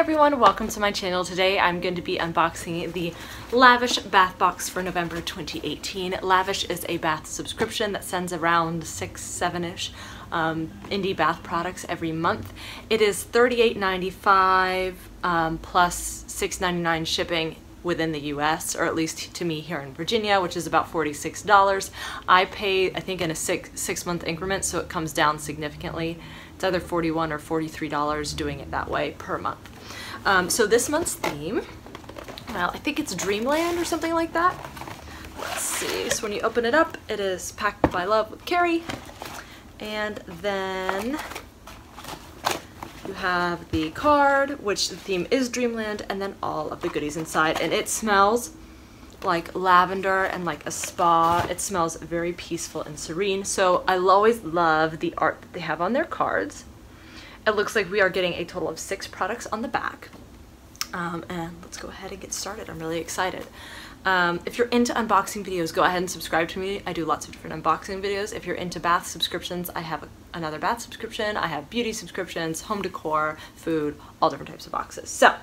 everyone, welcome to my channel. Today I'm going to be unboxing the Lavish Bath Box for November 2018. Lavish is a bath subscription that sends around six, seven-ish um, indie bath products every month. It is $38.95 um, plus $6.99 shipping within the US, or at least to me here in Virginia, which is about $46. I pay, I think, in a six, six month increment, so it comes down significantly. It's either 41 or $43 doing it that way per month. Um, so this month's theme, well, I think it's Dreamland or something like that. Let's see, so when you open it up, it is Packed by Love with Carrie. And then you have the card, which the theme is Dreamland, and then all of the goodies inside. And it smells like lavender and like a spa. It smells very peaceful and serene. So I always love the art that they have on their cards. It looks like we are getting a total of six products on the back. Um, and let's go ahead and get started. I'm really excited. Um, if you're into unboxing videos, go ahead and subscribe to me. I do lots of different unboxing videos. If you're into bath subscriptions, I have another bath subscription. I have beauty subscriptions, home decor, food, all different types of boxes. So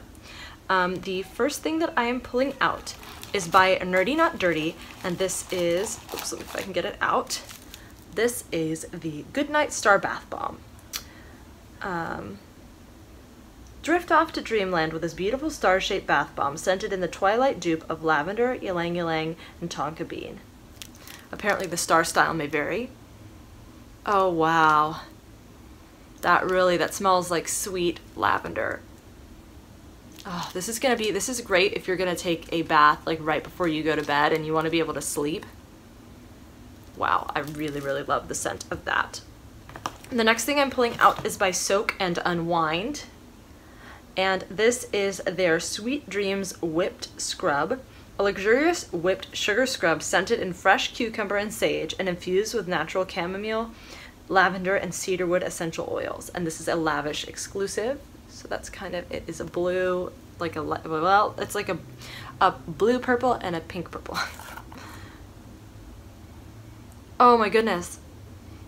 um, the first thing that I am pulling out is by Nerdy Not Dirty, and this is, oops, let me if I can get it out. This is the Goodnight Star Bath Bomb. Um, drift off to dreamland with this beautiful star-shaped bath bomb scented in the twilight dupe of lavender, ylang ylang, and tonka bean. Apparently the star style may vary. Oh wow. That really, that smells like sweet lavender. Oh, this is gonna be, this is great if you're gonna take a bath like right before you go to bed and you wanna be able to sleep. Wow, I really, really love the scent of that. The next thing I'm pulling out is by Soak and Unwind. And this is their Sweet Dreams Whipped Scrub. A luxurious whipped sugar scrub scented in fresh cucumber and sage and infused with natural chamomile, lavender, and cedarwood essential oils. And this is a lavish exclusive. So that's kind of, it is a blue, like a, well, it's like a, a blue purple and a pink purple. oh my goodness.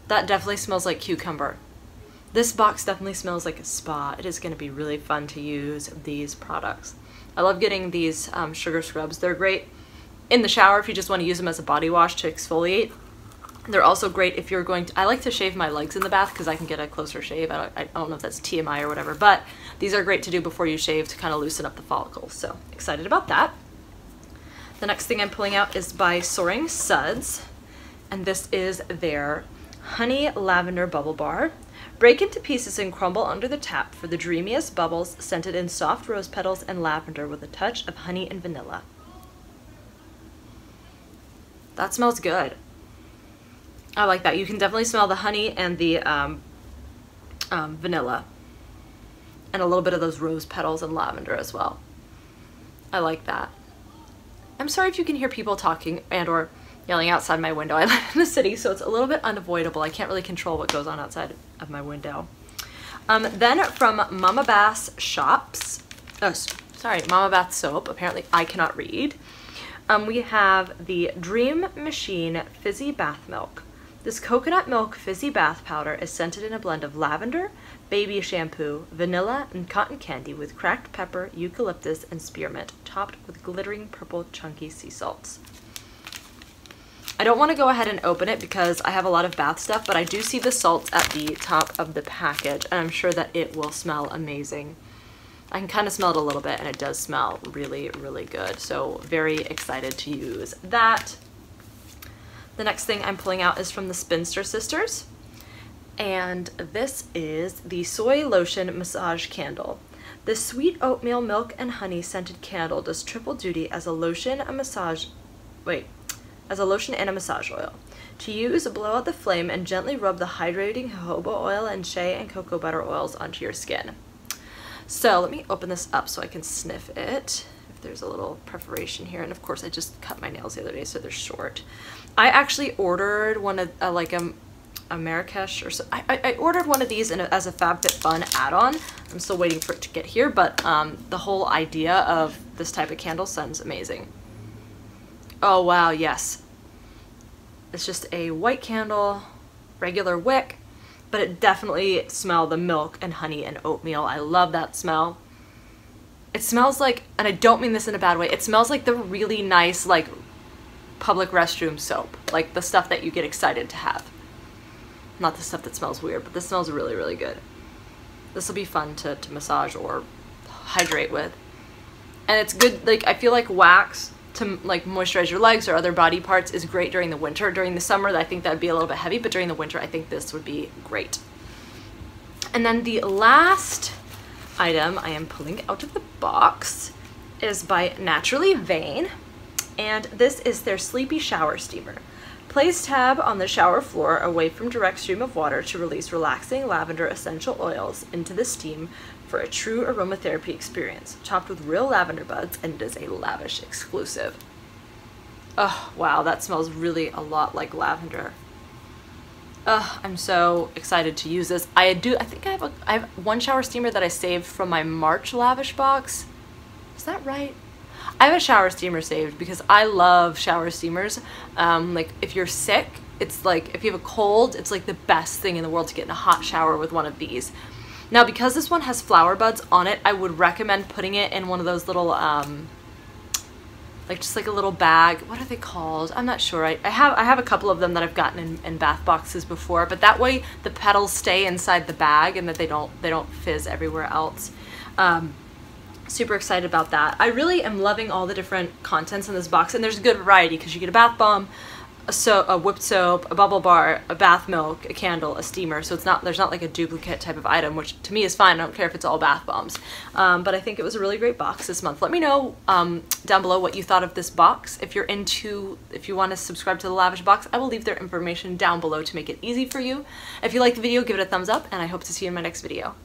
That definitely smells like cucumber. This box definitely smells like a spa. It is going to be really fun to use these products. I love getting these um, sugar scrubs. They're great in the shower if you just want to use them as a body wash to exfoliate. They're also great if you're going to, I like to shave my legs in the bath because I can get a closer shave. I don't, I don't know if that's TMI or whatever, but these are great to do before you shave to kind of loosen up the follicles. So excited about that. The next thing I'm pulling out is by Soaring Suds, and this is their Honey Lavender Bubble Bar. Break into pieces and crumble under the tap for the dreamiest bubbles scented in soft rose petals and lavender with a touch of honey and vanilla. That smells good. I like that. You can definitely smell the honey and the um, um, vanilla. And a little bit of those rose petals and lavender as well. I like that. I'm sorry if you can hear people talking and or yelling outside my window. I live in the city, so it's a little bit unavoidable. I can't really control what goes on outside of my window. Um, then from Mama Bath Shops, oh, sorry, Mama Bath Soap, apparently I cannot read. Um, we have the Dream Machine Fizzy Bath Milk. This coconut milk fizzy bath powder is scented in a blend of lavender, baby shampoo, vanilla, and cotton candy with cracked pepper, eucalyptus, and spearmint, topped with glittering purple chunky sea salts. I don't want to go ahead and open it because I have a lot of bath stuff, but I do see the salts at the top of the package, and I'm sure that it will smell amazing. I can kind of smell it a little bit, and it does smell really, really good. So very excited to use that. The next thing I'm pulling out is from the Spinster Sisters, and this is the Soy Lotion Massage Candle. This sweet oatmeal milk and honey scented candle does triple duty as a lotion, a massage, wait, as a lotion and a massage oil. To use, blow out the flame and gently rub the hydrating jojoba oil and shea and cocoa butter oils onto your skin. So let me open this up so I can sniff it. If there's a little perforation here, and of course I just cut my nails the other day so they're short. I actually ordered one of uh, like a, a Marrakesh or so. I, I ordered one of these a, as a FabFitFun add-on. I'm still waiting for it to get here, but um, the whole idea of this type of candle sounds amazing. Oh wow, yes. It's just a white candle, regular wick, but it definitely smell the milk and honey and oatmeal. I love that smell. it smells like, and I don't mean this in a bad way, it smells like the really nice, like, public restroom soap. Like the stuff that you get excited to have. Not the stuff that smells weird, but this smells really, really good. This will be fun to, to massage or hydrate with. And it's good, like, I feel like wax to like moisturize your legs or other body parts is great during the winter. During the summer, I think that would be a little bit heavy, but during the winter, I think this would be great. And then the last item I am pulling out of the box is by Naturally Vain. And this is their Sleepy Shower Steamer. Place tab on the shower floor away from direct stream of water to release relaxing lavender essential oils into the steam for a true aromatherapy experience, topped with real lavender buds, and it is a lavish exclusive. Oh, wow, that smells really a lot like lavender. Oh, I'm so excited to use this. I do, I think I have, a, I have one shower steamer that I saved from my March lavish box. Is that right? I have a shower steamer saved because I love shower steamers. Um, like if you're sick, it's like, if you have a cold, it's like the best thing in the world to get in a hot shower with one of these. Now because this one has flower buds on it, I would recommend putting it in one of those little, um, like just like a little bag. What are they called? I'm not sure. I, I have I have a couple of them that I've gotten in, in bath boxes before, but that way the petals stay inside the bag and that they don't they don't fizz everywhere else. Um, super excited about that. I really am loving all the different contents in this box and there's a good variety because you get a bath bomb, a, so a whipped soap, a bubble bar, a bath milk, a candle, a steamer. So it's not there's not like a duplicate type of item, which to me is fine. I don't care if it's all bath bombs. Um, but I think it was a really great box this month. Let me know um, down below what you thought of this box. If you're into, if you want to subscribe to the Lavish box, I will leave their information down below to make it easy for you. If you like the video, give it a thumbs up, and I hope to see you in my next video.